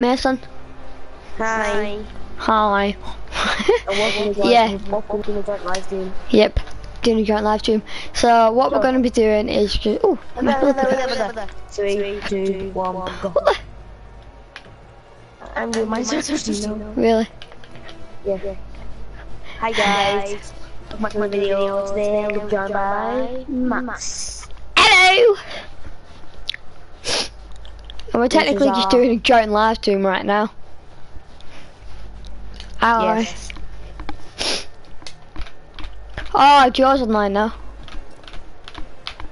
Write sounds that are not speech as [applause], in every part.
Mason. Hi. Hi. And welcome to Yeah. the welcome to the joint live stream. Yep. Doing a joint live stream. So what we're going to be doing is just. Oh, [laughs] Three, two, one, go. I'm doing my social now. really? Yeah. Hi guys. Welcome back to my video. Today I'm joined by Max. Hello. And we're technically just our- doing a joint live stream right now. Hello. Yes. Oh, Joe's online now.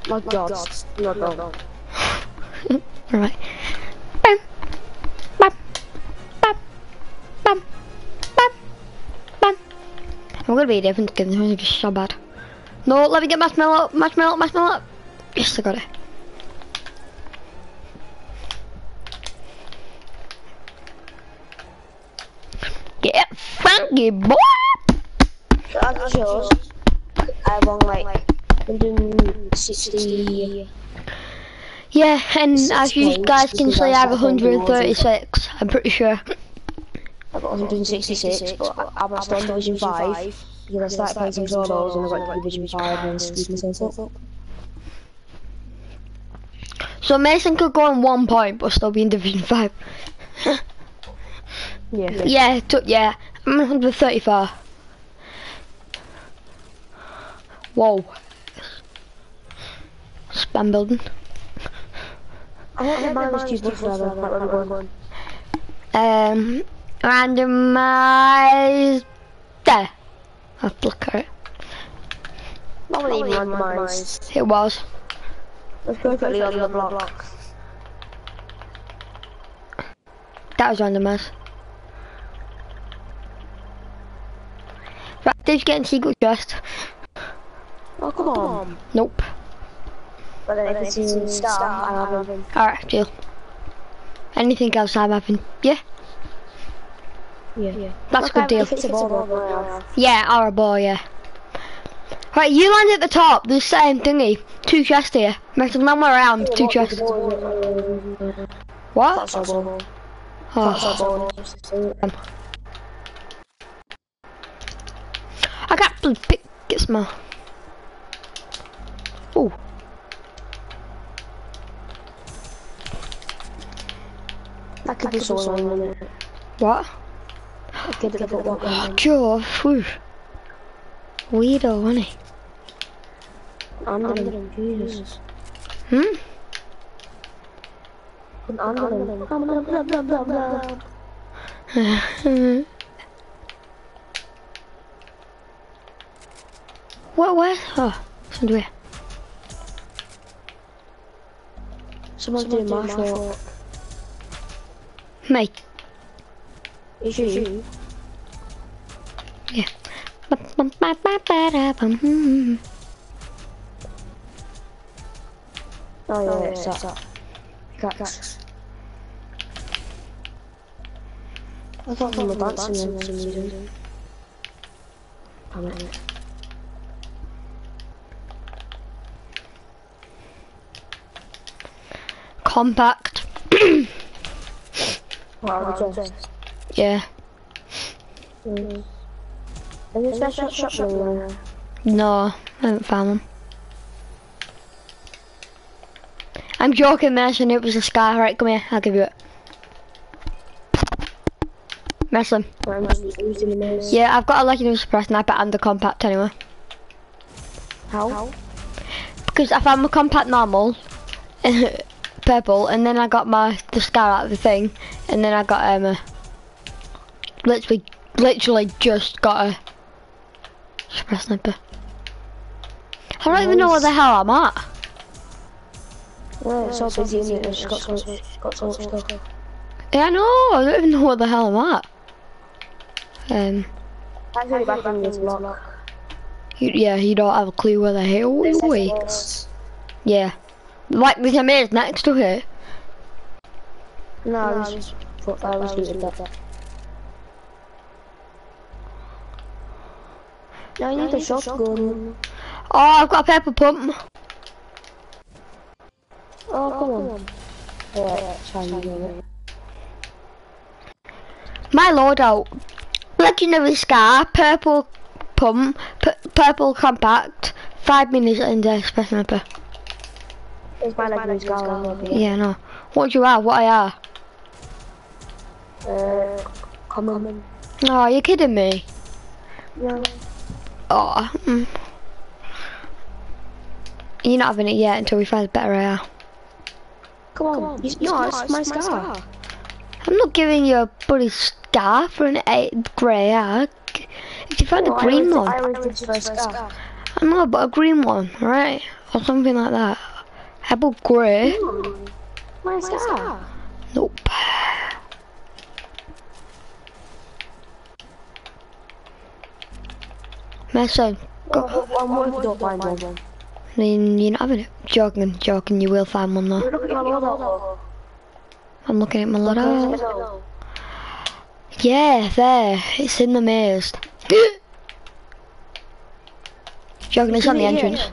Not God. Not God. [laughs] Alright. Bam. Bam. Bam. Bam. Bam. Bam. I'm gonna be different because this is just so bad. No, let me get marshmallow, marshmallow, marshmallow. Yes, I got it. Get funky, boy. So as it shows, I won like 160. Yeah, and as you guys can see, I have 136. I'm pretty sure. I've got 166, but I'm still in Division 5. Because I started playing some solos and I got to Division 5 and squeezed myself up. So Mason could go on one point, but still be in Division Five. [laughs] Yeah. Yeah, it took, yeah. I'm 134. Whoa. Spam building. I want the minus two bucks rather. Like where we're going. Um, randomized. There. I'll have to look at it. Not really even randomised. It was. It's perfectly on the block. That was randomized. Did you get in secret chest? Oh, come on. Nope. But then if it's in star, I have him. Alright, deal. Anything else I'm having? Yeah, Yeah. yeah. that's a good deal. A ball, then Yeah, or a boy, yeah. Right, you land at the top, the same thingy. Two chests here. Make some man around, two chests. What? That's our ball. Oh. That's Oh, our ball. Um, I got to pick, get some more. Oh, That could be so annoying, wouldn't it? what? I could get the block on. Joe, whew. Weirdo, wasn't he? Under him. Jesus. Hmm? Under him. Blah, what, where? Oh, it's under here. Someone's doing martial. Me. Is you? Ba-ba-ba-ba-da-bum. Oh yeah, oh, yeah, it's that. Cracks. I thought they were dancing some reason. Damn it. Compact. [coughs] Wow. Yeah. Mm. Special? No, I haven't found them. I'm joking, Mason. It was a sky. Right, come here. I'll give you it. Mason. I'm just using the maze. Yeah, I've got a legendary suppress sniper and a compact anyway. How? Because I found my compact normal, [laughs] purple, and then I got my the scar out of the thing, and then I got um, a, literally, literally just got a suppress sniper. I don't even know where the hell I'm at. Yeah, it's so busy in it. It's got so, it's got so much stuff. Yeah, I know. I don't even know where the hell I'm at. Um, I'm going back on this block. you, yeah, you don't have a clue where the hell we. Yeah, like there's a maze next to it. No, I was, thought I was looting that. No, I need a shotgun. Oh, I've got a pepper pump. Oh, oh come on. Yeah, yeah, try and do it. My loadout. Legendary Scar, purple pump, purple compact, five minutes in the express sniper. It's my scar on there. Yeah, no. What do you are? What I are? Uh, common. Oh, you're kidding me. Yeah. Oh, mm. You're not having it yet until we find a better AR. Come on. You, no, it's my scar. I'm not giving you a bloody scar for an eight grey AR. If you find No, a I green always- one, I always did for a scar. I know, but a green one, right? Or something like that. How about grey? My scar. Nope. Mason, Go. One more you don't find one. then you're not having it. Joking, joking, you will find one though. Look at your loadout. I'm looking at my loadout. loadout. Yeah, there. It's in the maze. [gasps] Joking, it's on the entrance.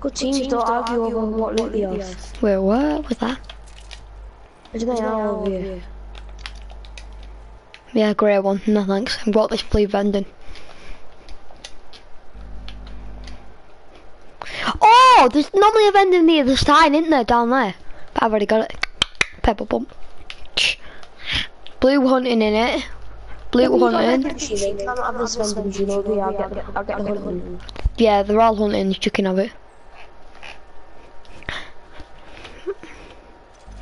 Good teams don't argue over what loot you have. Wait, what was that? There's nothing over here. Yeah, grey one. No thanks. I've got this blue vending. Oh, there's normally a vending near the sign, isn't there, down there? But I've already got it. Pepper pump. Blue hunting in it. Blue hunting. I don't have this vending machine over here. The, I'll get the hunting. Yeah, they're all hunting. You can have it.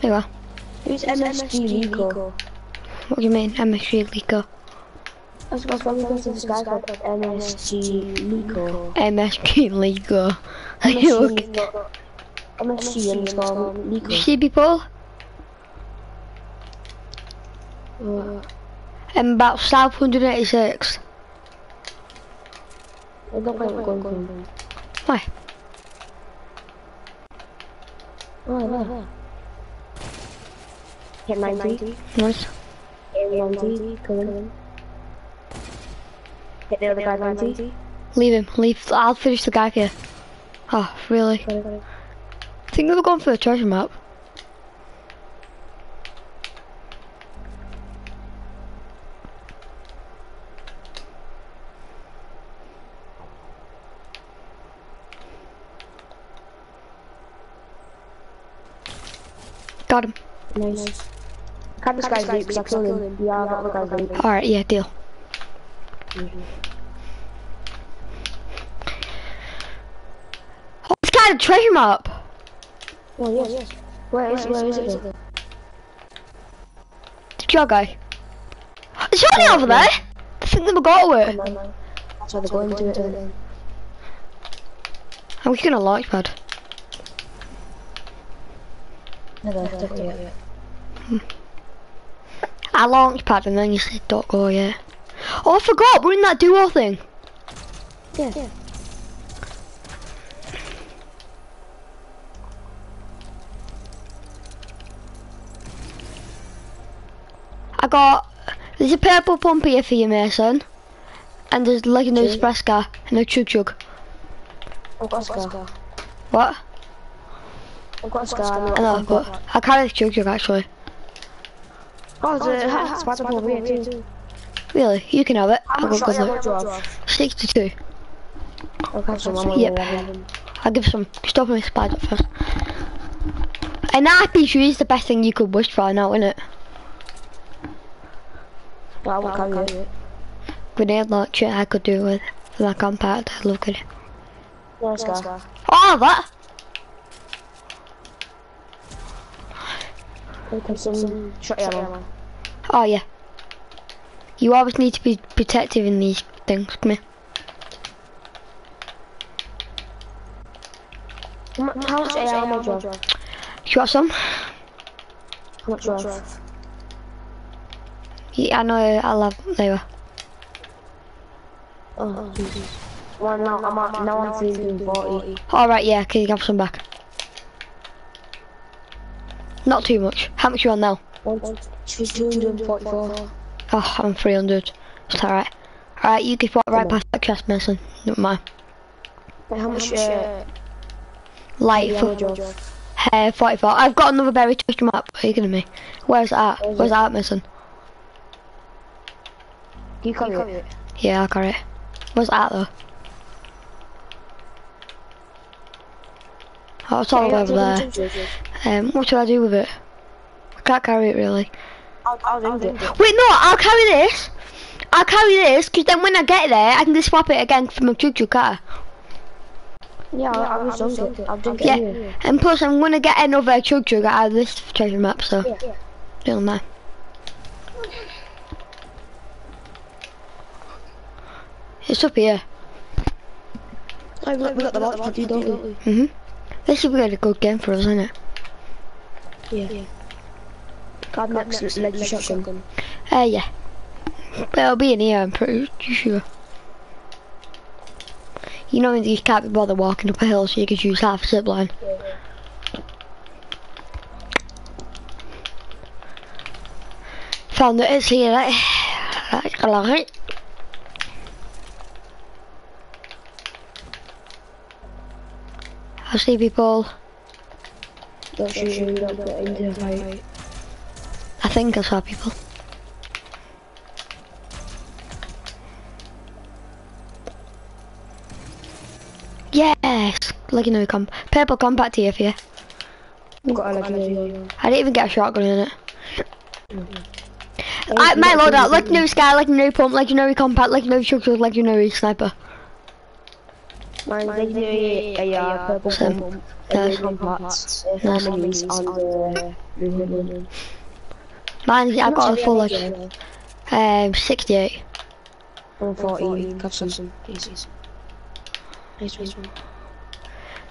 There you are. Who's MSG Rico? What do you mean, MSG Lico? I was going to go to this guy called MSG Rico. MSG Lico. MSG Rico. MSG underscore Rico. See people? Uh, I'm about South 186. I don't know where I'm going from. Why? Oh, there. Hit 90. Nice. Hit 90. Coming. Hit the other guy 90. Leave him. Leave. I'll finish the guy here. Oh, really? Got it, got it. I think they were going for the treasure map. Got him. Nice. Can't this guy's loot because I killed him. Yeah, I got the guy's loot. Alright, yeah, deal. Oh, it's got a treasure map. Oh, yes. Where is, where is it? though? It's your guy. It's only over there. I think they were got to it. Come on. That's why they're going to it then. I'm just gonna launch pad. No, they're definitely it. I launch pad and then you said don't go yet. Oh, I forgot. We're in that duo thing. Yeah. yeah. I got. There's a purple pump here for you, Mason. And there's like an car and a chug chug. I've got a scar. What? I've got a scar. I know, but I carry the chug chug actually. Oh, there's a hat spider over here too. Really? You can have it. I'll go Shot good you luck. out, George. 62. I'll catch some. I'm Yep. I'll give some. Stop my spider first. An RPG is the best thing you could wish for now, isn't it? But I won't carry it. Grenade launcher I could do with my compact. I love it. Scar. Oh, that! I'll catch some shot ammo. Oh, yeah. You always need to be protective in these things. Come here. How mu- How much AR ammo do you have? You got some? How much do you have? Yeah, I know. I love, have. There you are. Oh, Jesus. Well, now I'm at, now I'm 340. Alright, yeah, can you have some back? Not too much. How much you on now? One, 244. Oh, I'm 300. It's alright. Alright, you can walk right past that chest, Mason. Don't mind. Wait, how much uh, Light ammo for do? Uh, 44. I've got another berry touch map. Are you kidding me? Where's that? Where's that missing? You can't carry it. Yeah, I got it. Where's that though? Oh, it's all over there. Um, what should I do with it? I can't carry it really. I'll, I'll do it. Wait, no, I'll carry this. I'll carry this, because then when I get there, I can just swap it again for my choo-choo car. Yeah, I'll, I'll dunk it. I'll dunk it Yeah, and plus I'm gonna get another choo-choo out of this treasure map, so Yeah. don't mind. It's up here. Oh, we got, we got the launch pad, don't we? Mhm. This is really a good game for us, isn't it? Yeah. God, next, leg shotgun. Uh, yeah. But it'll be in here, I'm pretty sure. You know, you can't be bothered walking up a hill, so you could use half a zip line. Found that it's here, right? Right, right. I see people. Don't shoot me, don't get into a fight. I think I saw people. Yes, legendary comp, purple compact here for you. We've got a legendary. I didn't even get a shotgun in it. I, my loadout, legendary sky, like legendary pump, legendary compact, like legendary shotgun, legendary sniper. Mine's legendary AR, purple pump, Nice. legendary compacts, uh, four minis, and uh. Mine, I got a full like, um, 68. I'm 14, have some pieces. Nice one.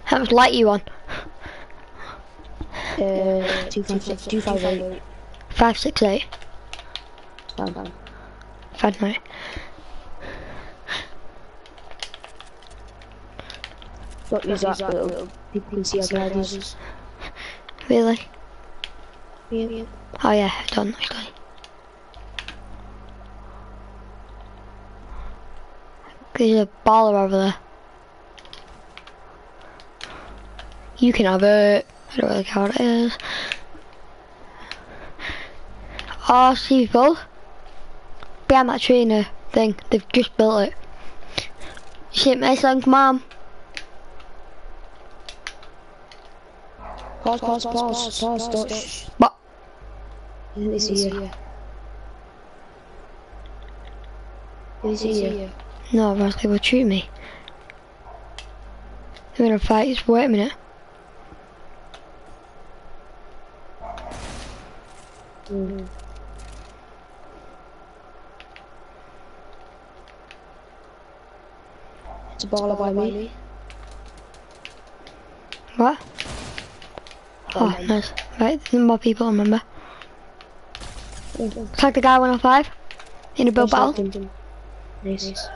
How much light you on? Uh, 256, 258. 568. Bam, bam. Fine, right. Don't use that, but people see our. Really? Yeah, yeah. Oh yeah, done actually. There's a baller over there. You can have it. I don't really care what it is. Oh, see people. Behind that trainer thing, they've just built it. You see it, Mason? Come on. Pause, pause, pause, pause, don't shh. See you. They see you. No, otherwise they will shoot me. They're gonna fight. Just wait a minute. Mhm. It's a baller by me. What? Oh, nice. Right, there's more people, remember. Attack the guy 105 in a build battle. Nice.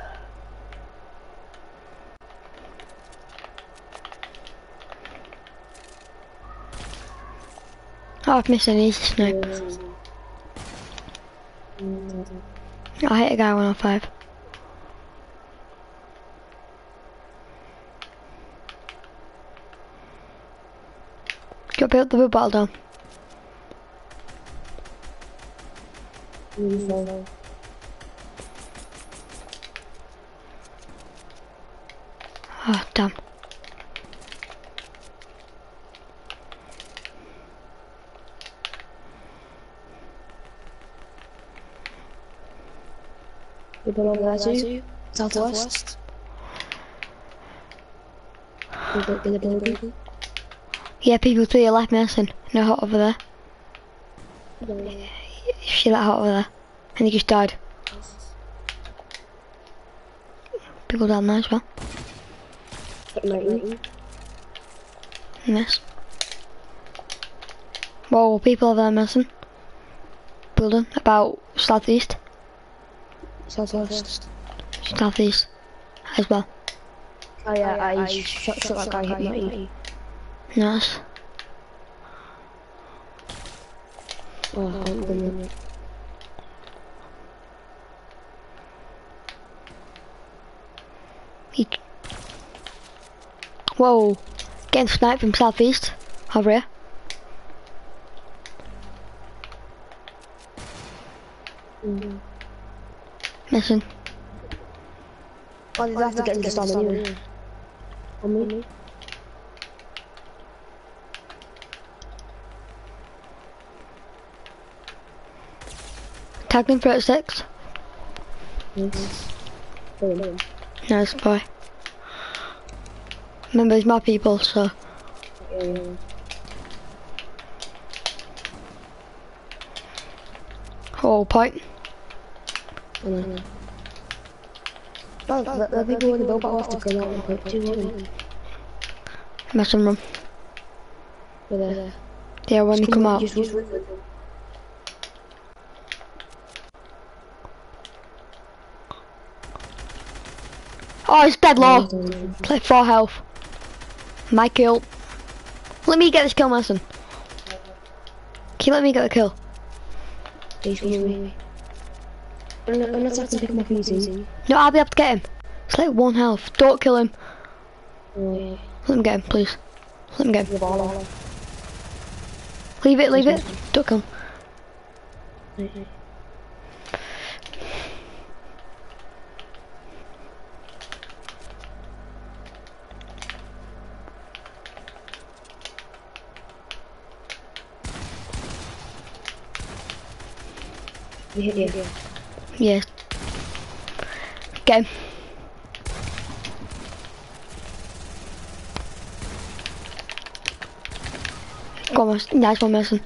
Oh, I've missed an easy snipe. I hit a guy 105. Go build the build battle down. Oh, damn. People on there too. Southwest. People in the building. Yeah, people to your left, Mason. No hot over there. You see that hot over there? And he just died. People down there as well. Yes. Whoa, people over there, Mason. Building about southeast. Southwest. Southeast as well. Oh yeah, I shot, shot that guy hit me. Nice. Oh, I can't. He... Whoa. Getting sniped from southeast. Over here. Mm. Missing. Oh, they have to get into anyway. On me. Tagged him 36. Yes. Boom. Nice boy. Remember, it's my people, so. Oh. Mm. Well, the, the people in the build battle have to come out and put two on. Messing room. With a. Yeah, when they come out. Just run with Oh, it's dead low. Play four health. My kill. Let me get this kill, Mason. Can you let me get the kill? He's coming me. Unless I can pick him up easy. No, I'll be able to get him. It's like one health. Don't kill him. Oh, yeah. Let him get him, please. Let him get him. The ball on. Leave it, leave it. Don't kill him. We hit you. Yes. Him. Go on. Nice one, Mason.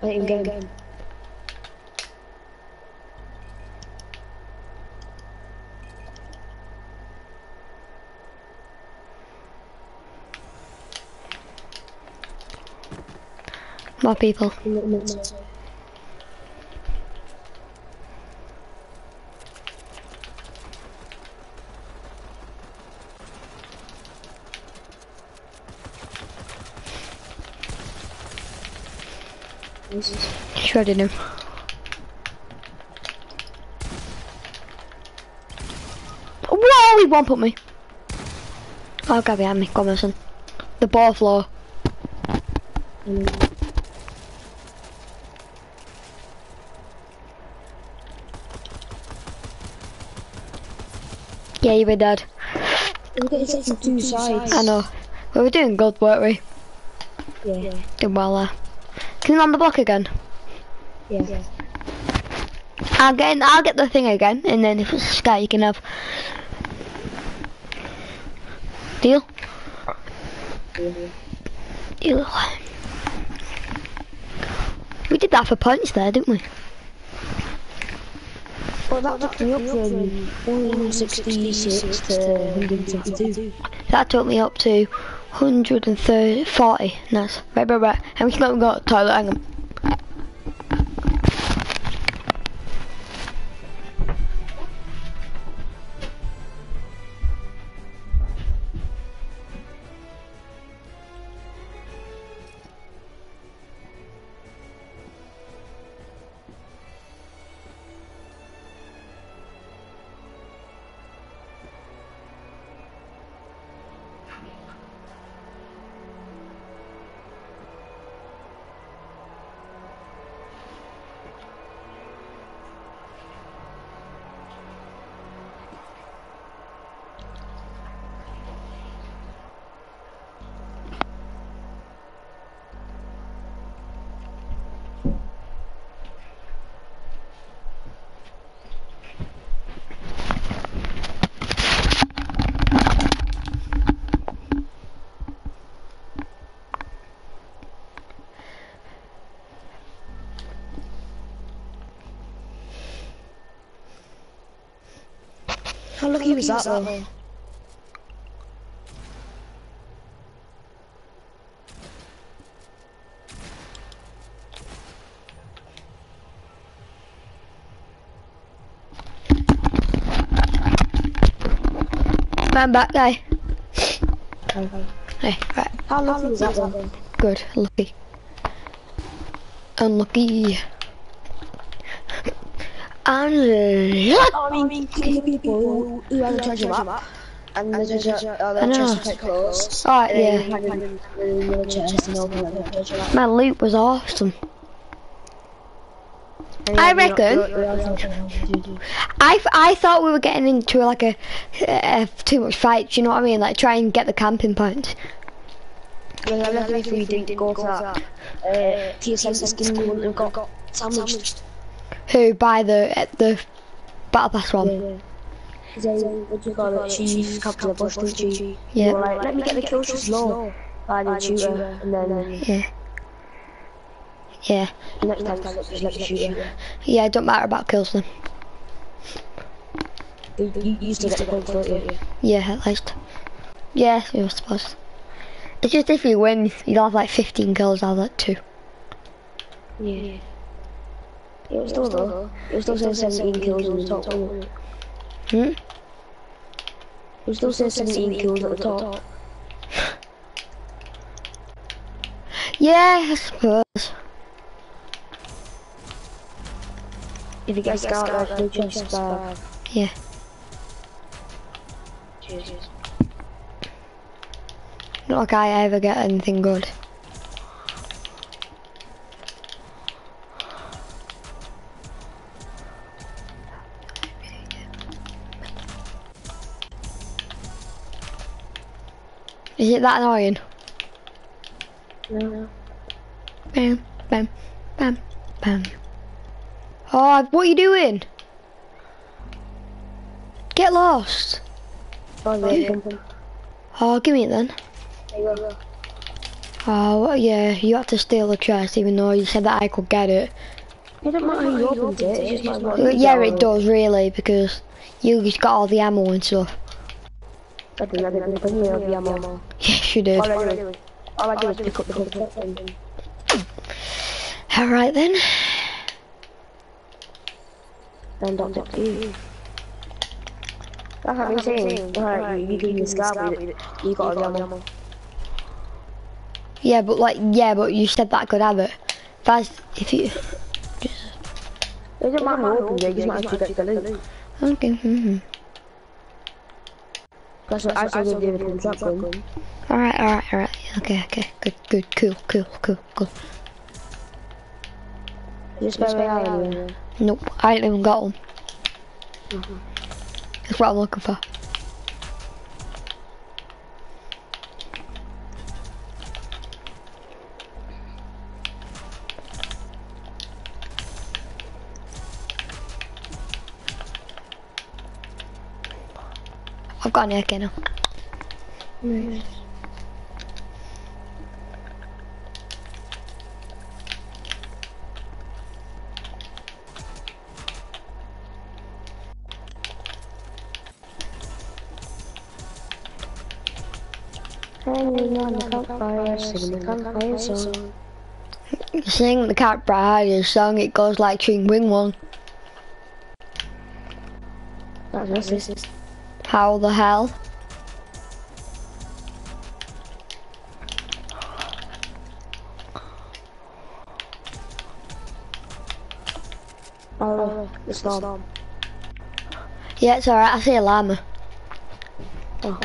I think get. My people. Shredded him. Whoa, he won't put me. Oh, God behind me. Go on, Mason. The ball floor. Yeah, you were dead. We're getting hit two sides. I know. We were doing good, weren't we? Yeah. Did well there. Can you on the block again? Yeah. I'll get in, I'll get the thing again, and then if it's a sky, you can have. Deal? Deal. We did that for points there, didn't we? Well, that took me up from 166 to 152. That took me up to 130, 40. Nice. Right, right, right. And we can go and go to the toilet, hang on. How lucky was that though? Man back, guy. Okay. Hey, right. How lucky was that though? Good. Lucky. Unlucky. I mean, can people who have a treasure map? And there's a chest, I the know. chest is quite close. Alright, And yeah. hide in in the chest and open it. and you're like- My loot was awesome. I yeah, you're not- reckon- not- I, I thought we were getting into like a, a too much fight. Do you know what I mean? Like try and get the camping points. Yeah, I reckon if we didn't go for that, uh, TSM skin, wouldn't have got sandwiched. Who buy the at the battle pass one? Yeah. Then, what you got it, Chief, Captain of Bush, didn't you? Yeah. Like, let me get the kill she's low. I didn't and then Yeah. Yeah. next time just let me shoot her. Yeah. Don't matter about kills then. You, you used to get the points, don't you? Yeah, at least. Yeah, I suppose. It's just if you win, you'll have like 15 kills out of like two. Yeah. It was still though. It was still saying 17 kills on the top. Hmm? It was still saying 17 kills at the top. Yeah, I suppose. If you get scout, like, no chest. Yeah. Cheers. Not like I ever get anything good. Is it that annoying? No. Bam, bam, bam, bam. Oh, what are you doing? Get lost. Oh. Oh, give me it then. There you go. Oh, well, yeah, you had to steal the chest even though you said that I could get it. It doesn't matter opened it, it just matters what Well, you yeah, it does really because you just got all the ammo and stuff. I didn't, I didn't put any of the ammo. Yes, you did. All I do is, all I do is pick up the. Alright then. and don't talk to you. That's what I'm saying. Alright, you, you me the scar, but you- got all the ammo. Yeah, but like, yeah, but you said that I could have it. That's if you. It doesn't matter who opens it, it just matters who gets the loot. Okay. hmm That's what I said with David from shotgun. Alright, alright, alright. Okay, okay. Good, good, cool, cool, cool, cool. Just by way out anyway. Nope, I ain't even got one. Mm-hmm. That's what I'm looking for. Got an AK now. Hanging on the campfire, singing campfire song. Sing the Cat Bride song, it goes like Ching Wing Wong. That's. How the hell? Oh, the storm. Yeah, it's alright, I see a llama. Oh.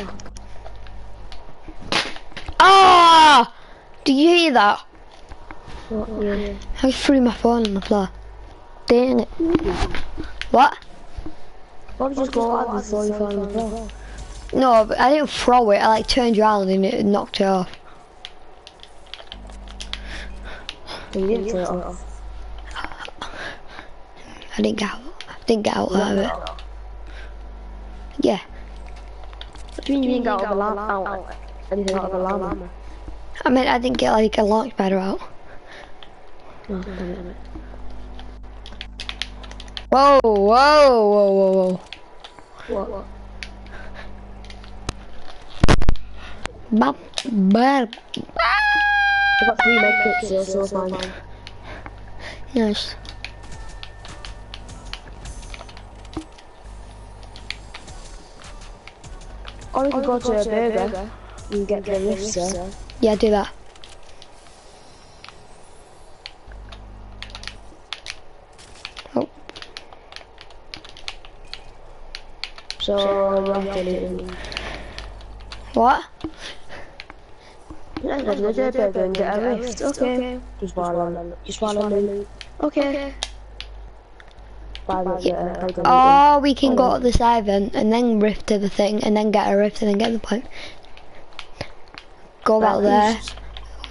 Ah! Did you hear that? What, yeah. I threw my phone on the floor. Didn't it? What? You just go out before you fall on the floor? No, but I didn't throw it. I like turned around and it knocked it off. Oh, you didn't throw it off. I didn't get out. I didn't get out of it. Yeah. What do you mean you didn't get out of the llama? Out, anything out of the llama? I mean, I didn't get like a launch pad out. Oh, damn it. Whoa, whoa, whoa, whoa, whoa. What? Bop, bop. I got three med kits, so fine. Nice. Or we could go to a burger and get the lifts there. Yeah, do that. So, you have to leave. What? Yeah, let's go to the burger and get a rift. Okay. Just while I'm, just while I'm in. Okay. Bye, bye, yeah. Oh, we can go to this island and then rift to the thing and then get a rift and then get the point. Go out there,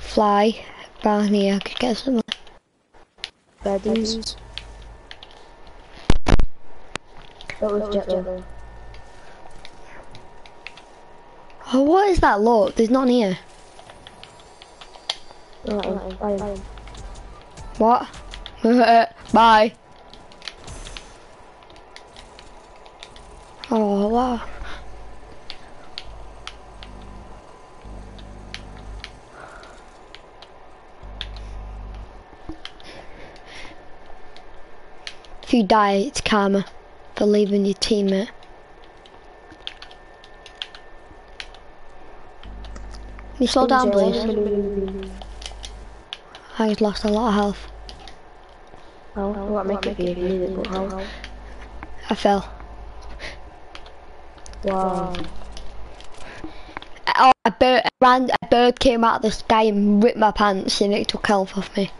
fly down here, could get some. Baddies. That was jet level. Oh, what is that? Look, there's none here. What? [laughs] Bye. Oh, wow. If you die, it's karma for leaving your teammate. You slow down, please? I just lost a lot of health. How? What make it for you if you need it, but how? I fell. Wow. Oh, a bird, a, ran, a bird came out of the sky and ripped my pants and it took health off me.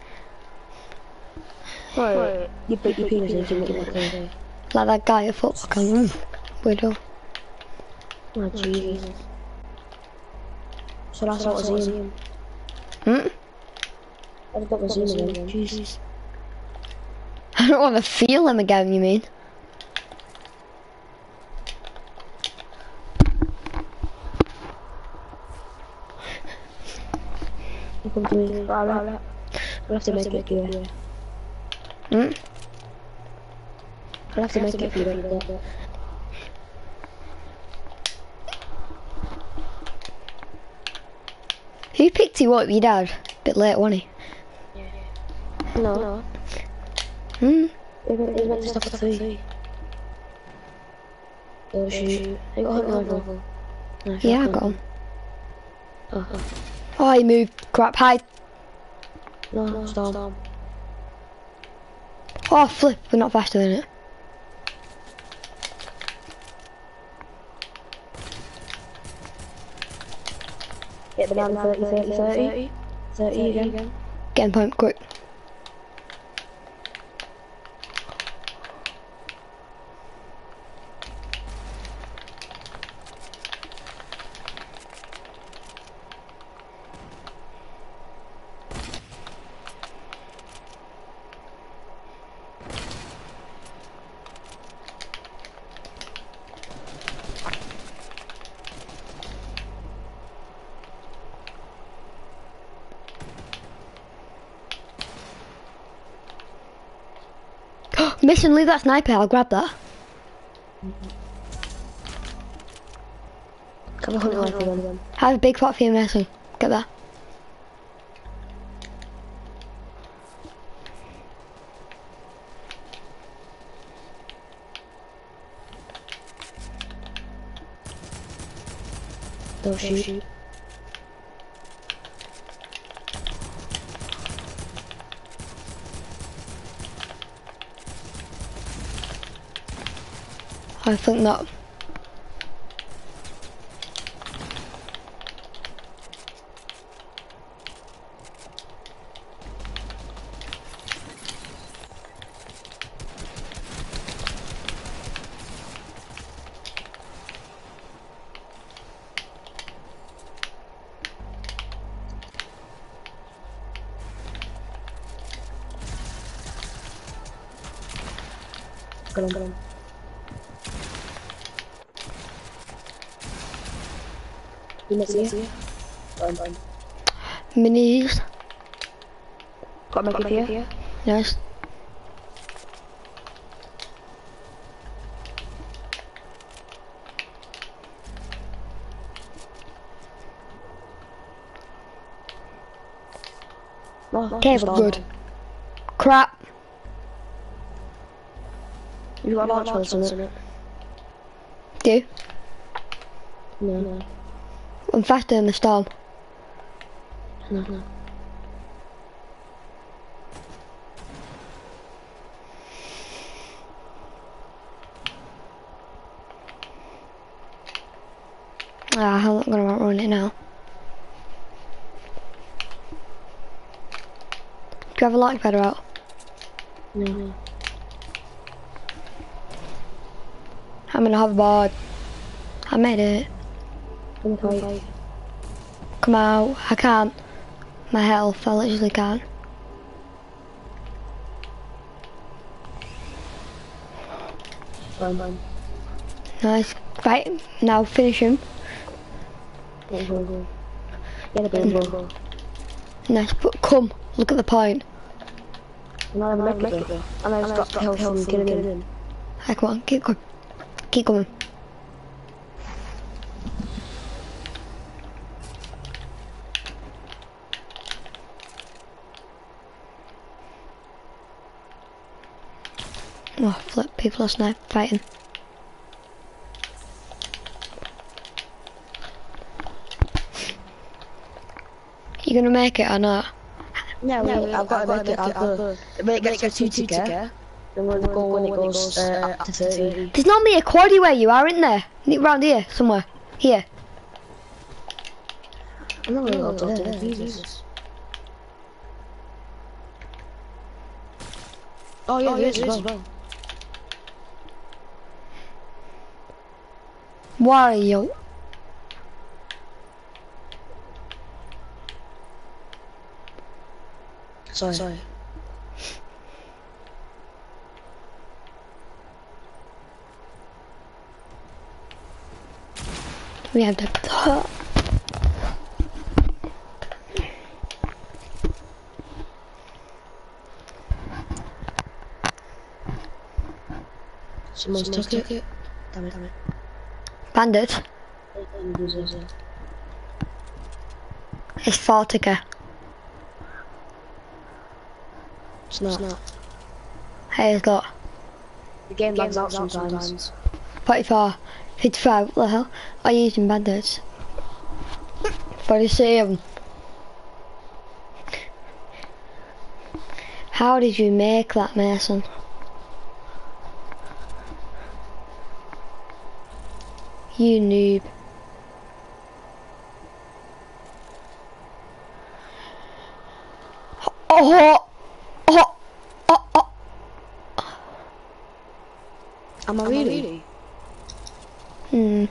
Wait. You put your penis in to make it. Like that guy at football can. Mm, widow. Oh, Jesus. So that's what I was in. Hmm? I've got again. Jesus. I don't want to feel him again, you mean? You come to me. Alright. We'll have to make it for you. Hmm? I'll have to make it you. what, picked you up? Your dad? Bit late, wasn't he? No. No. Hmm? It was meant to stop at three. Oh shoot. I got him level. No, Yeah, I got him. Oh, oh. Oh, he moved. Crap, hide. No, no, storm. Oh, flip. We're not faster than it. Get the man 30, 30, 30. 30 again. Getting point quick. Mission, leave that sniper. I'll grab that. Come on, then. I have a big pot for you, Mason. Get that. Don't shoot. I think not. Get on, get on. You must see it? Fine, fine. Minis. Got my gift here? Yes. Okay, on. good. Crap. You got launch in it? Do. No, no, I'm faster than the storm. no, no. Ah, I'm not gonna run it now. Do you have a light better out? No. I'm in a hoverboard. I made it. Okay. Come out. I can't. My health, I literally can't. Fine, fine. Nice. Right, now finish him. Go, go, go. Get a bimbo. Mm. Nice, but come. Look at the point. And I make it I just got the health from killing him. Hey, come on, keep going. Keep going. Oh, flip, people are snipe fighting. You gonna make it or not? No, no I've got to make it. I've got to. When it gets to two ticker, then we'll go when it goes uh, up to 30. There's normally a quaddy where you are, isn't there? Round here, somewhere. Here. I'm not really allowed to do Jesus. Oh yeah, there is as well. Wario. Sorry. Sorry. We have to. Someone's took it. Damn it, damn it. Bandit. It's four ticker. It's not. It's not. Hey, it's got The game lags out sometimes. 44, 55, what the hell? Are you using bandits? 47. How did you make that, Mason? You noob. Oh! Oh! Oh! Oh! Am I really? Hmm.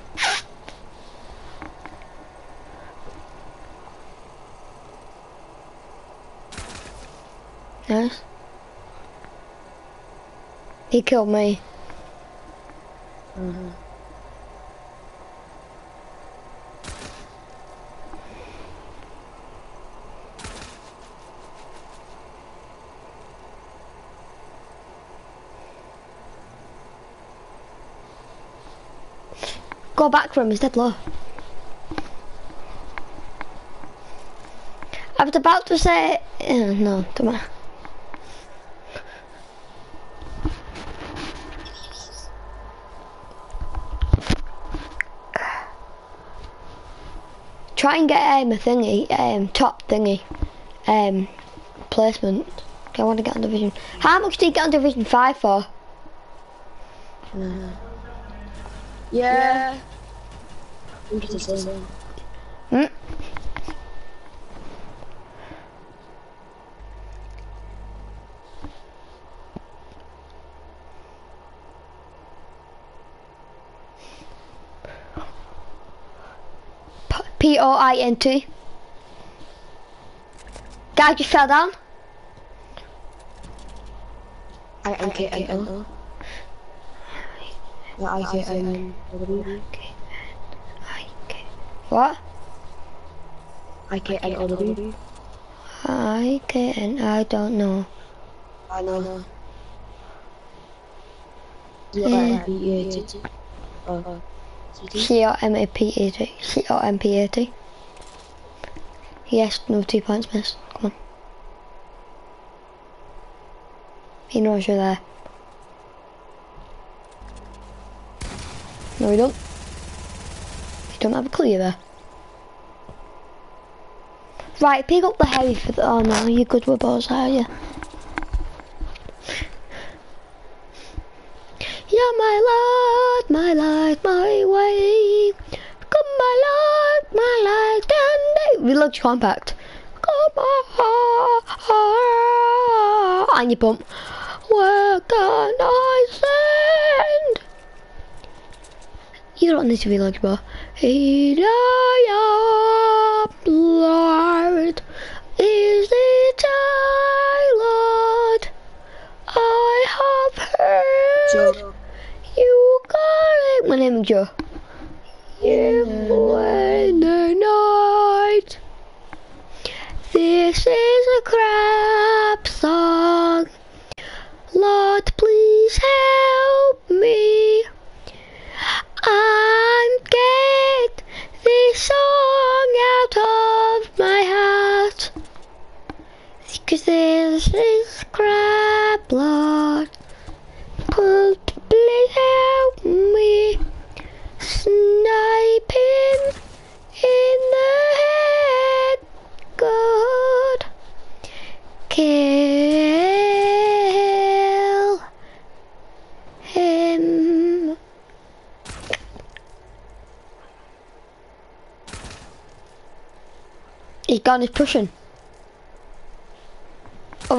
Yes. He killed me. Mm-hmm. Go back for him, dead low. I was about to say, [clears throat] no, don't matter. Try and get um, a thingy, um, top thingy, um, placement. I want to get on division. How much do you get on division five for? Mm-hmm. Yeah. I think it's the same. Hmm? P O I N T. Guy just fell down. I N K N O. I K N O. What? I K N O W. I can I don't know. I know. Yeah. Yeah. B E A T T. Oh. C T. C O M A P A T. C O M P A T. Yes, no two points miss. Come on. He knows you're there. No, we don't. Don't have a clue there. Right, pick up the heavy for the. Oh no, you're good with bows, are you? You're my Lord, my light, my way. Come, my Lord. large compact. Come on, and you bump. Where can I send? You don't need to be like Lord, is the Lord. I have heard Joe. you it. My name is Joe. You in the night. This is a crap song. Lord, please help Cause this is crap, Lord. Could please help me. Sniping in the head. Good. Kill him. He's gone, he's pushing.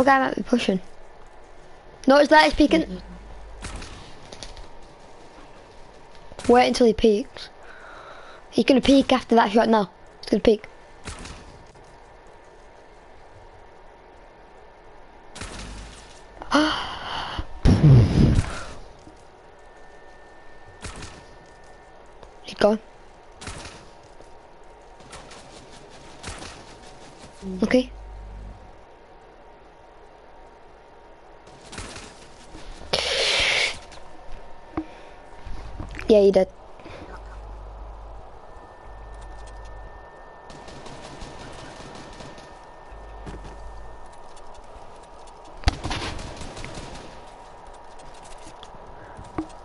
Other guy might be pushing. Notice that he's peeking. Wait until he peeks. He's gonna peek after that shot now. He's gonna peek. he's gone. Okay.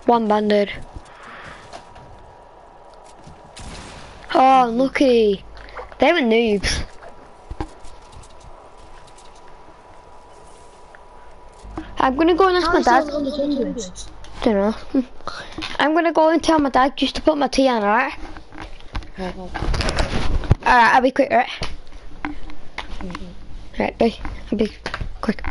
One banded. Oh, looky. They were noobs. I'm gonna go and ask my dad. Don't know. Hmm. [laughs] I'm gonna go and tell my dad just to put my tea on, alright? Alright, I'll be quick, right? Right, bye. I'll be quick.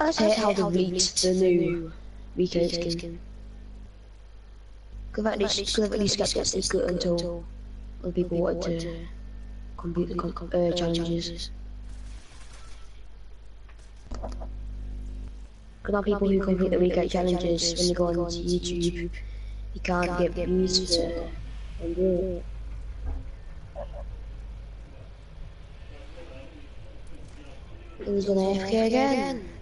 I hate how they released the new weekend skin. Because at least, cause at least kept it secret until other people wanted to complete the com uh, challenges. Because now people who complete the weekend challenges, when they go on YouTube, you can't get views for it. And do it. Who's on AFK again? Does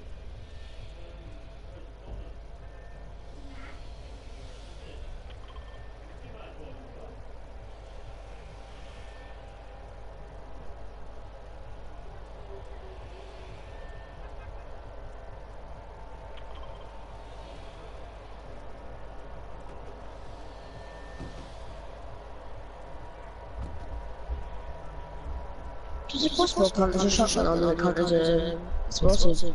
a crossbow count as a shotgun or does it count as a explosive?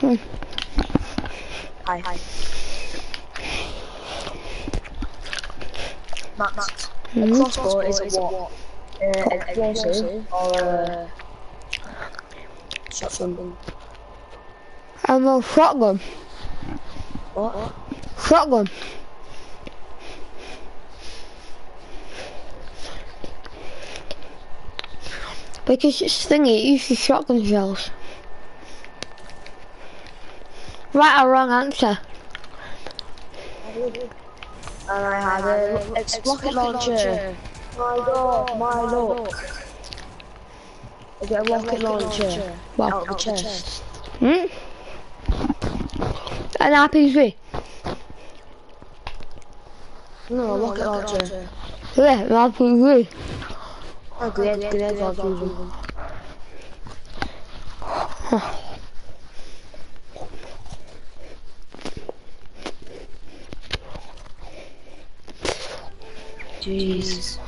Hmm. Hi. Hi. Max, a Mhm. crossbow is a what? Uh, explosive or a shotgun? I'm a shotgun. What? Shotgun. Because it's thingy, it uses shotgun shells. Right or wrong answer? And I had a ex- rocket launcher. My god, my luck. I get a rocket launcher Wow. out the chest. Hmm? An RPG. No, a rocket launcher. Yeah, an RPG. Oh, grenade, grenade launcher. Jeez.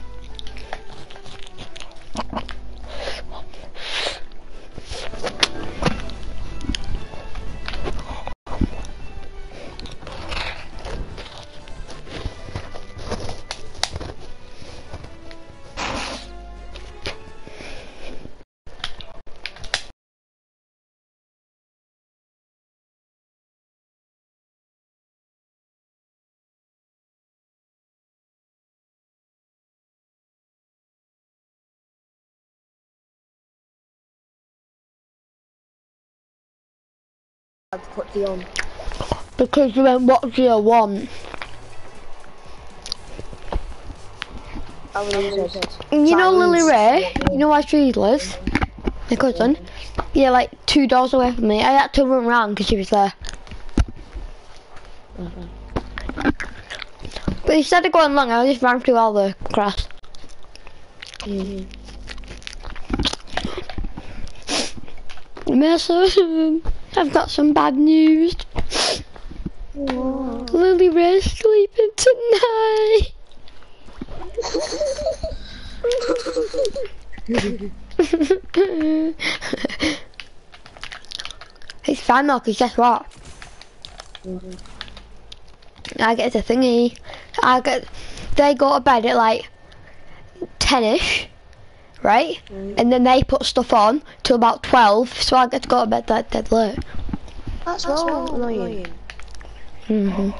I'd put the on. Because you went, what do you want? I would have said. And you know Lily Ray? You know where she lives? My cousin? Yeah, like two doors away from me. I had to run around because she was there. But instead of going long, I just ran through all the grass. Mm-hmm. Mason, I've got some bad news. Lily Ray's sleeping tonight. it's fine though, cause guess what? I get the thingy. I get. They go to bed at like ten-ish, right? And then they put stuff on till about twelve, so I get to go to bed that dead late. That's well annoying. hmm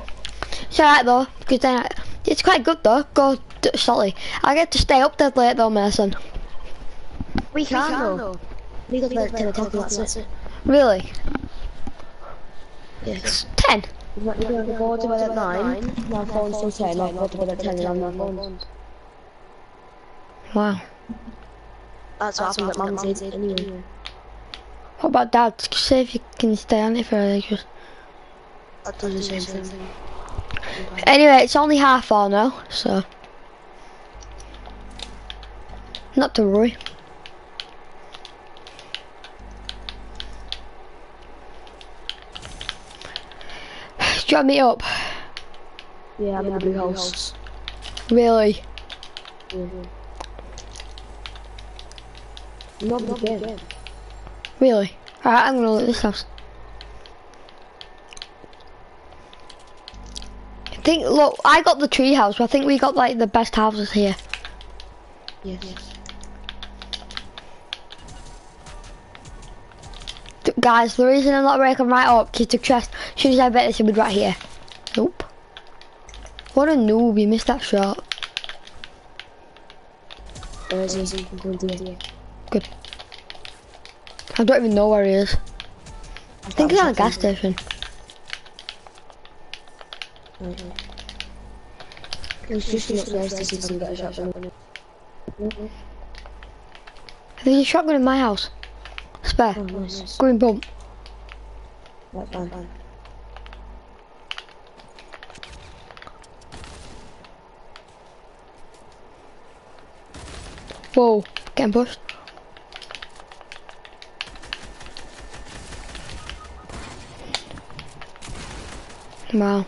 It's alright though, because then I, it's quite good though. Go, d- sorry, I get to stay up dead late though, Mason. We can though. We got like 10 o'clock and that's it. Really? Yes. Ten? We're going to go to bed at 9, my phone's still 10, I'll go to bed at 10 and I'm on my. Wow. That's what happened at Mum's did anyway. What about Dad? See if you can stay on it for ages. That does the same thing. Anyway, it's only half four now, so not to worry. Do you want me up? Yeah, I'm in the blue house. Really? Came. Really? Alright, I'm gonna look at this house. I think, look, I got the tree house, but I think we got like the best houses here. Yes. Guys, the reason I'm not breaking right up is to chest. Should as I bet this would be right here. Nope. What a noob, you missed that shot. There is easy. I'm going to the Good. I don't even know where he is. I think he's at a gas station. Mm-hmm. It's just upstairs to see if I can get a shotgun. There's a shotgun in my house. Spare. Oh, nice. Green bump. Right, fine, fine. Whoa. Getting pushed. Wow.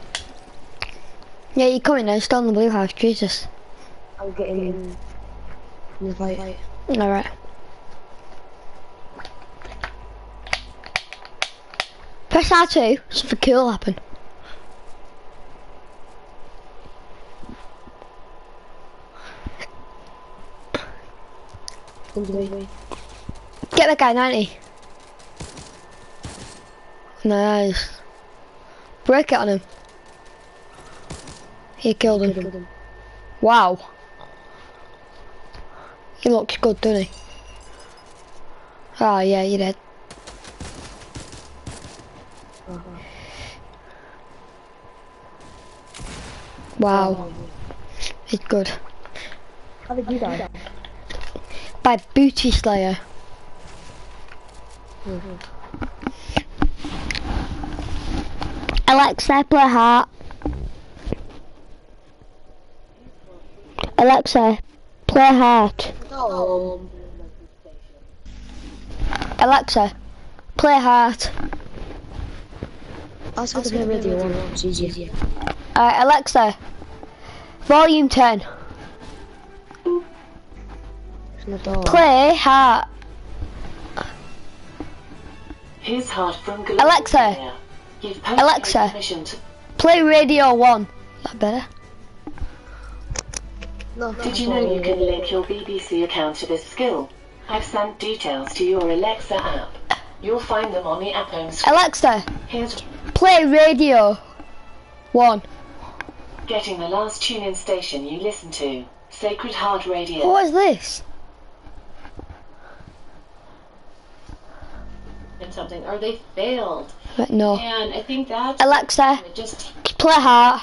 Yeah, you're coming now. Still in the blue house. Jesus. I'm getting in in the fight. Alright. Press R2, something cool will happen. Get that guy 90. Nice. Break it on him. He killed him. Killed him. Wow. He looks good, doesn't he? Ah, uh-huh. Oh yeah, you're dead. Wow, it's good. How did you die? By Booty Slayer. Mm-hmm. Alexa, play heart. Alexa, play heart. No. Alexa, play heart. Ask her to play radio one. It's easier. Uh, Alexa, volume 10. It's not all. Play heart. Here's Heart from Global Alexa. Player. Alexa. Play radio 1. That better? No, Did you know you can link your BBC account to this skill? I've sent details to your Alexa app. You'll find them on the app home screen. Alexa, Here's play radio 1. getting the last tune-in station you listen to. Sacred Heart Radio. What is this? and something, or they failed. Right, no. And I think that's Alexa, just play heart.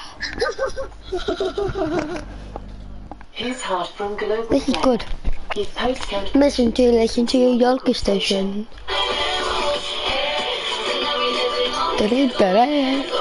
Here's Heart from Global This is good. Listen to, listen to your Yorkie station. Da-da-da-da.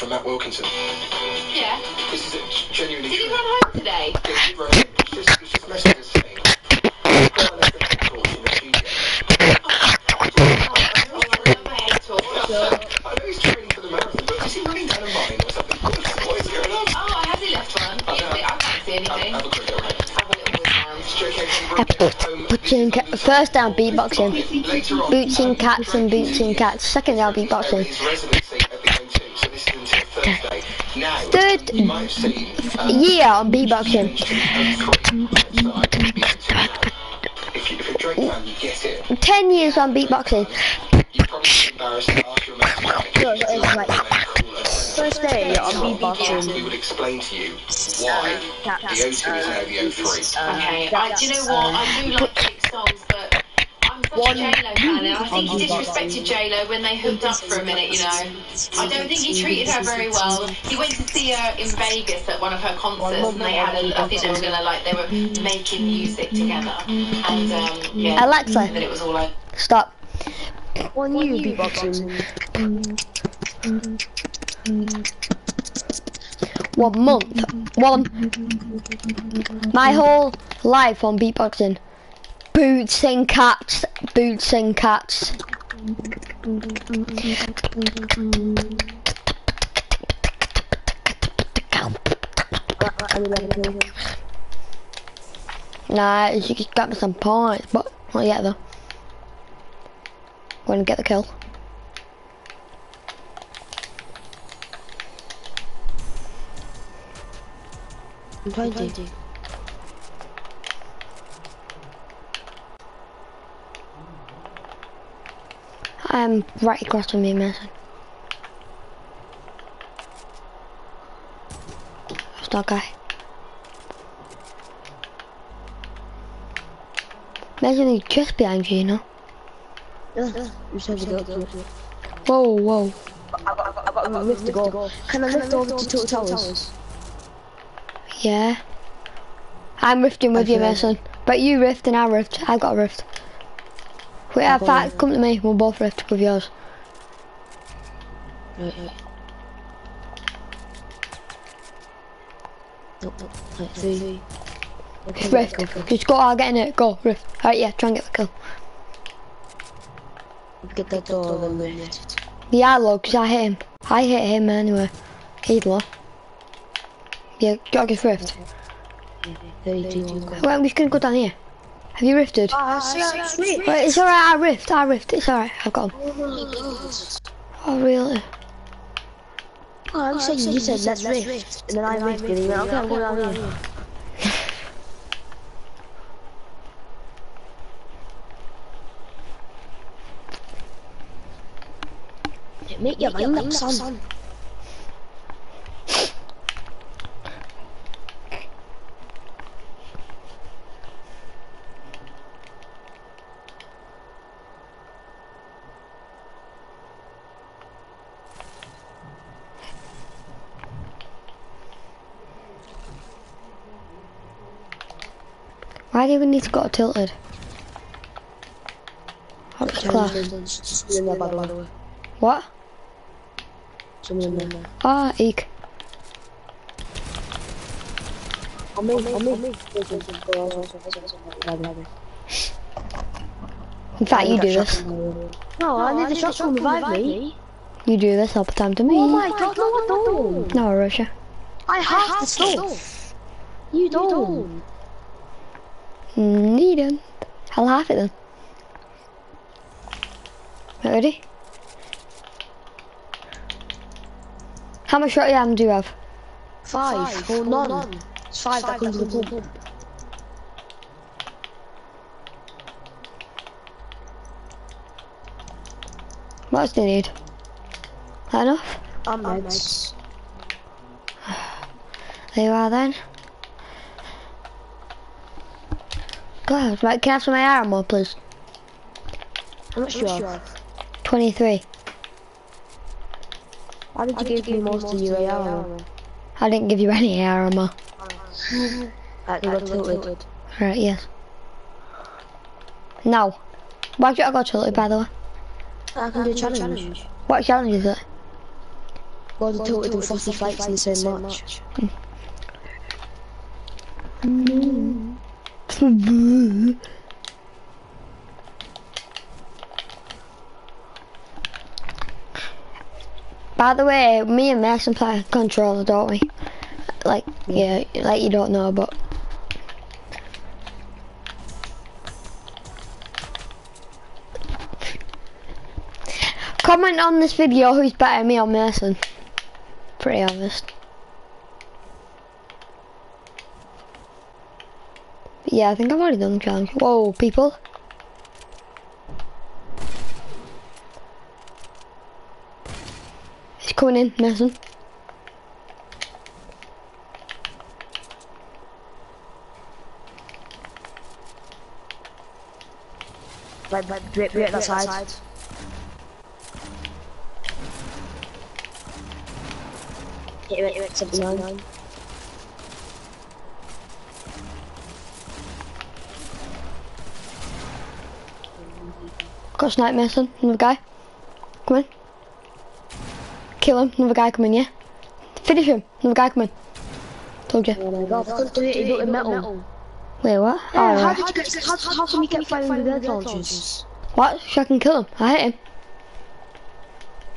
From Matt Wilkinson. yeah. This is a genuinely Did he true. run home today? Yeah, he wrote it. It's just, it's just messages to me. Quite left the course in the studio. Oh, I remember head talk. I know he's training for the marathon, is he running down a mine or something? What is, what is going on? Oh, has he left one? I Yeah, know. I can't see anything. have a quick look. Have a little whiz around. JK from Brooklyn at home. Boots ca- first down beatboxing. Boots and cats and boots and cats. Second down beatboxing. Um, get it. Ten years on beatboxing. You're probably embarrassed to ask your mates about it. No, it's like- First day on beatboxing. We would explain to you why the O2 is now the O3. Uh, okay, I, do you know what? I do like Drake's songs, but I'm such a J-Lo fan, I think he disrespected J-Lo when they hooked up for a minute, you know. I don't think he treated her very well. He went to see her in Vegas at one of her concerts, and they had a, I think they were gonna like, they were making music together. And, um, yeah. Alexa. And then it was all like, Stop. One you beatboxing. One month. One. My whole life on beatboxing. Boots and cats, boots and cats. Nah, you just got me some points, but not yet though. Gonna get the kill. I'm 20. 20. I'm right across from me, Mason. That's that guy. Mason is just behind you, you know? Yeah, yeah. you said you got Whoa, whoa. I've got, I've a lift to go. Can I lift over to two towers? Yeah. I'm rifting with you, Mason. But you rift and I rift. I've got a rift. Which Wait, in come to me. We'll both rift with yours. Right, right. Nope, nope. Right, three. Okay, Rift. go, go. Just go. I'll get in it. Go. Rift. Alright, yeah. Try and get the kill. Get that door, then rift. Yeah, low, because I hit him. I hit him anyway. He's low. Yeah, gotta get rift. Three, two, one, go. Wait, I'm just gonna go down here. Have you rifted? Ah, sweet, sweet. Wait, it's alright, I rift, I rift, it's alright, I've got him. Oh, really? Oh, I'm saying you said let's rift, and then I rifted, and you went, okay, I'm going down here. Make your mind up, son. Why do we need to go tilted? That's class. Someone in there, by the way. What? Someone in there. Ah, eek. On me, on me. In fact, you do this. No, I need the shot to revive me. You do this all the time to me. Oh my god, no I don't. No, Russia. I have the stuff. You don't. Needn't. I'll have it then. Ready? How much shot ammo do you have? Five, or none. It's five that comes with the pump. What else do you need? That enough? I'm meds. There you are then. God, right, can I have some ammo, please? How much do you have? 23. Why did you give me most of your AR? I didn't give you any ammo. [laughs] That got tilted. Right, yes. No. Why'd you go tilted, by the way? I can do a challenge. What challenge is it? Well, the tilted and frosty fights in the same match. By the way, me and Mason play controller, don't we? Like, yeah, like you don't know, but comment on this video who's better, me or Mason. Pretty honest. Yeah, I think I've already done the challenge. Whoa, people. He's coming in, Mason. Right, right, right, right, that side. Yeah, right, right, 79. Got a snipe, Mason. Another guy. Come in. Kill him. Another guy come in, yeah? Finish him. Another guy come in. Told you. Oh my god, I couldn't do it, it built in metal. Wait, what? Yeah, Oh, how right. did you get, how, how come you kept firing with air launchers? What? So I can kill him. I hit him.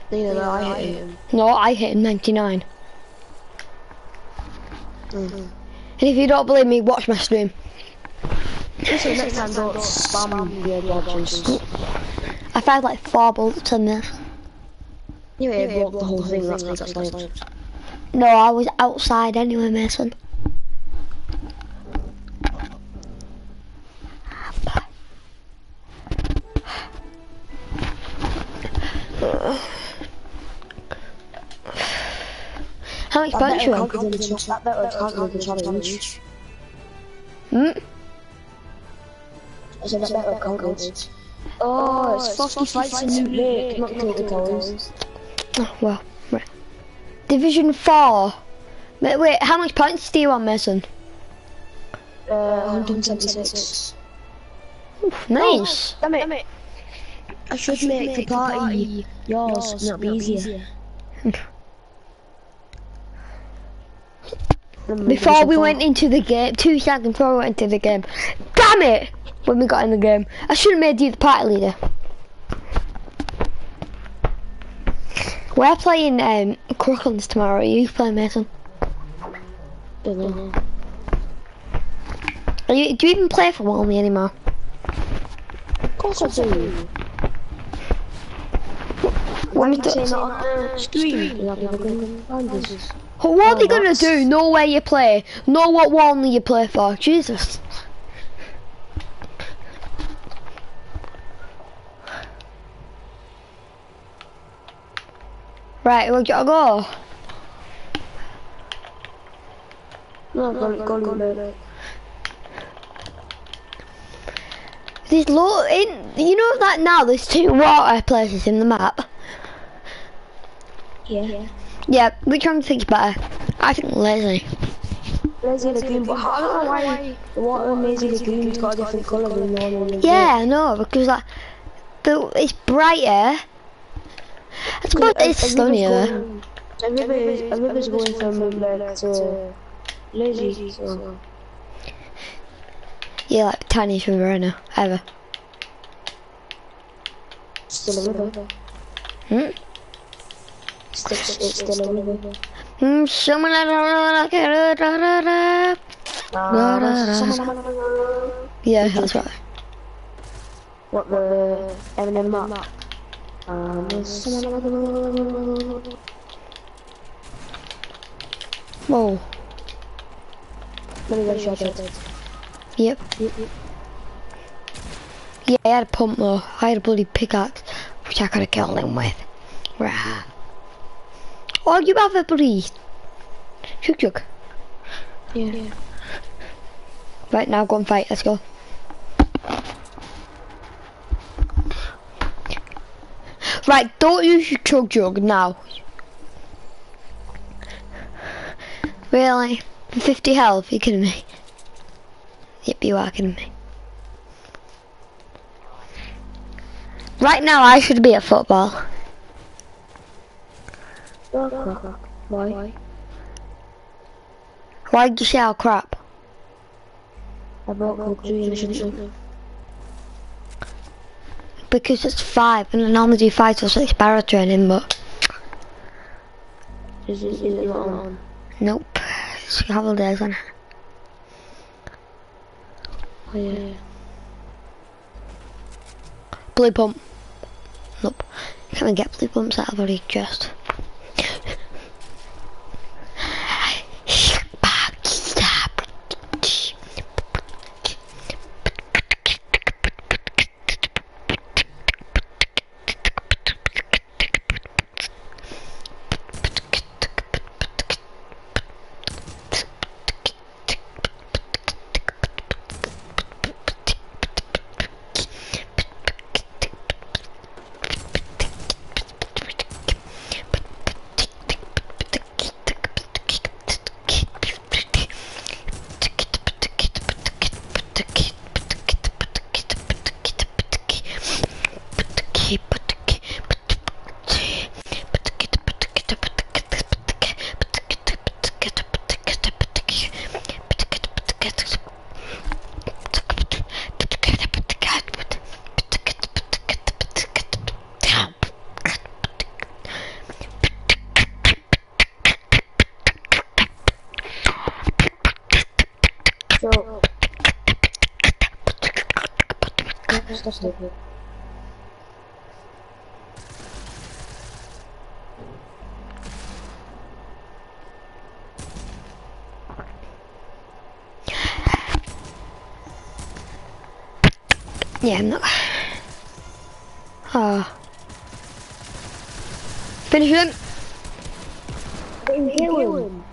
Neither no, I hit him. No, I hit him 99. Mm. And if you don't believe me, watch my stream. Listen, next time don't spam the air. I fired like four bullets in this. You yeah, blocked the whole thing, that's why that's like. No, I was outside anyway, Mason. How much punch you I better counted. Oh, it's Frosty Flights in New Lake, not Towers. Oh, well, right. Division 4. Wait, wait, how much points do you want, Mason? Uh, 176. Oof, nice. Damn it. I should make the party yours, and it'll be easier. [laughs] Before we went into the game, two seconds before we went into the game. Damn it! When we got in the game, I should have made you the party leader. We're playing um, Crooklands tomorrow. Are you playing Mason? Dunno. Are you, do you even play for Walney anymore? Of course I do. When we do- saying on the stream. You'll have people can find us. what are they Oh, gonna do? Know where you play? Know what Walney you play for? Jesus. Right, we gotta go. No, go, go, go, go. There's lo in you know that now there's two water places in the map. Yeah. Yeah, which one do you think's better? I think lazy. Lazy Lagoon, but I don't know why the water in Lazy Lagoon's got a different colour than one Yeah, I know because like the it's brighter. It's good. A- It's sunnier. A river is a river's going from like to Lazy, so Yeah, like tiniest river I know ever. still a river. Hmm? Hmm. Someone I don't know. Yeah, that's right. What the Eminem map? Um, Whoa. let me go shut it. Yep. Yeah, I had a pump though. I had a bloody pickaxe, which I could have killed him with. Right. Oh, you have a bloody shuk shuk. Yeah. Right now, go and fight. Let's go. Right, don't use your chug jug now. Really? For 50 health? You kidding me? Yep, you are kidding me. Right now, I should be at football. Why? Why did you say how crap? I brought Coke to you. Because it's five, and I normally do five or six barrel training, but Is it, is it not on? nope. It's a couple of days on. Oh yeah. Blue pump. Nope. Can we get blue pumps out of body chest? Stop. Yeah, I'm not. Ah. Finish him. Kill him.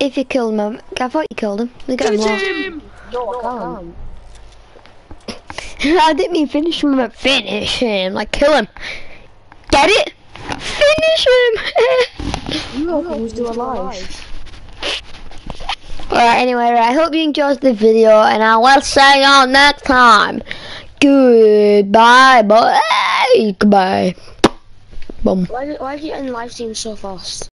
If you killed him, I thought you killed him. We got him No, I can't. I didn't mean finish him, but finish him. Like kill him. Get it? Finish him. [laughs] You who's still alive. Alright, anyway, right, I hope you enjoyed the video, and I will see you all next time. Goodbye, bye. Bye. Goodbye. Boom. Why, why have you end live stream so fast?